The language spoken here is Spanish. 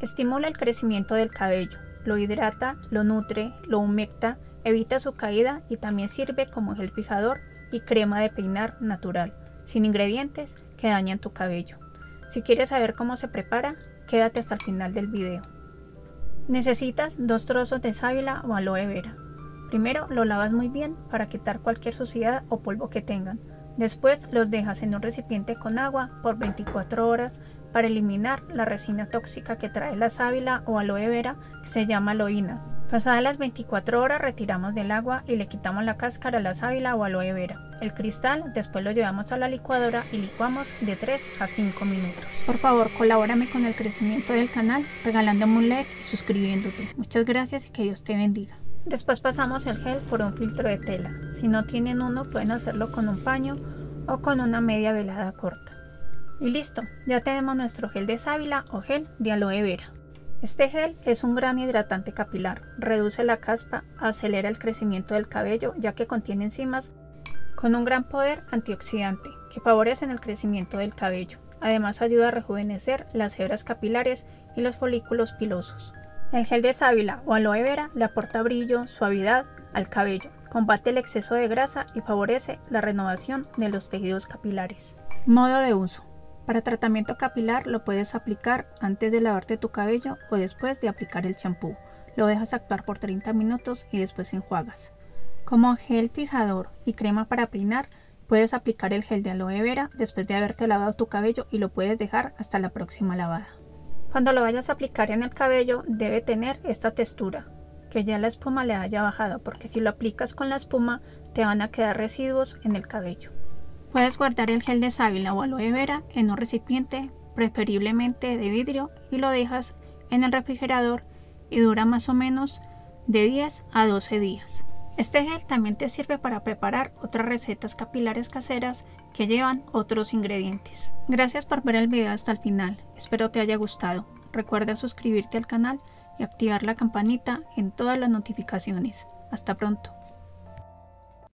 Estimula el crecimiento del cabello, lo hidrata, lo nutre, lo humecta, evita su caída y también sirve como gel fijador y crema de peinar natural, sin ingredientes que dañan tu cabello. Si quieres saber cómo se prepara, quédate hasta el final del video. Necesitas dos trozos de sábila o aloe vera. Primero lo lavas muy bien para quitar cualquier suciedad o polvo que tengan. Después los dejas en un recipiente con agua por 24 horas para eliminar la resina tóxica que trae la sábila o aloe vera que se llama aloína. Pasadas las 24 horas retiramos del agua y le quitamos la cáscara a la sábila o aloe vera. El cristal después lo llevamos a la licuadora y licuamos de 3 a 5 minutos. Por favor, colabórame con el crecimiento del canal regalándome un like y suscribiéndote. Muchas gracias y que Dios te bendiga. Después pasamos el gel por un filtro de tela. Si no tienen uno pueden hacerlo con un paño o con una media velada corta. Y listo, ya tenemos nuestro gel de sábila o gel de aloe vera. Este gel es un gran hidratante capilar, reduce la caspa, acelera el crecimiento del cabello ya que contiene enzimas con un gran poder antioxidante que favorecen el crecimiento del cabello. Además ayuda a rejuvenecer las hebras capilares y los folículos pilosos. El gel de sábila o aloe vera le aporta brillo, suavidad al cabello, combate el exceso de grasa y favorece la renovación de los tejidos capilares. Modo de uso. Para tratamiento capilar lo puedes aplicar antes de lavarte tu cabello o después de aplicar el champú. Lo dejas actuar por 30 minutos y después enjuagas. Como gel fijador y crema para peinar, puedes aplicar el gel de aloe vera después de haberte lavado tu cabello y lo puedes dejar hasta la próxima lavada. Cuando lo vayas a aplicar en el cabello debe tener esta textura, que ya la espuma le haya bajado, porque si lo aplicas con la espuma te van a quedar residuos en el cabello. Puedes guardar el gel de sábila o aloe vera en un recipiente, preferiblemente de vidrio, y lo dejas en el refrigerador y dura más o menos de 10 a 12 días. Este gel también te sirve para preparar otras recetas capilares caseras que llevan otros ingredientes. Gracias por ver el video hasta el final, espero te haya gustado. Recuerda suscribirte al canal y activar la campanita en todas las notificaciones. Hasta pronto.